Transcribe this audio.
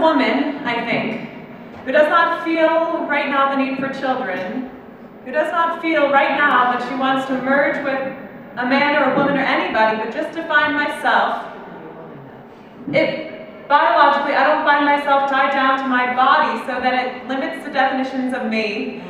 a woman, I think, who does not feel right now the need for children, who does not feel right now that she wants to merge with a man or a woman or anybody, but just to find myself, if biologically I don't find myself tied down to my body so that it limits the definitions of me,